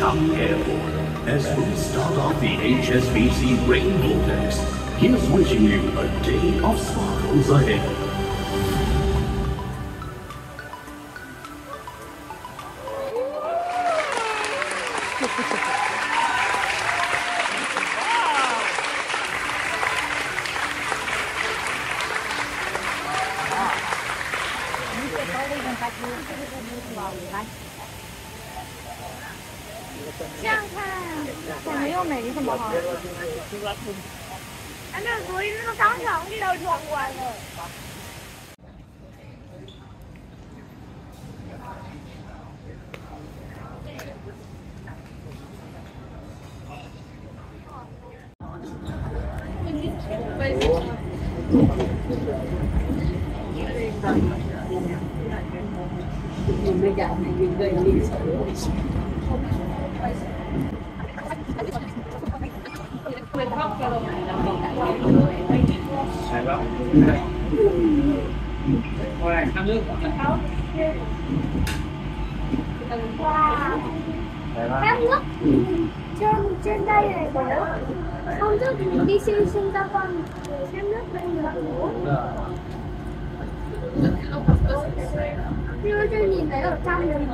Young Airport. As we start off the HSBC Rainbow Test, here's wishing you a day of sparkles ahead. 这样看，我没有没什么好。反正所以那个商场里头闯关了。哇 ，em nước trên trên đây này có hôm trước đi siêu sinh ra con xem nước bên là bố như trên nhìn thấy ở trong này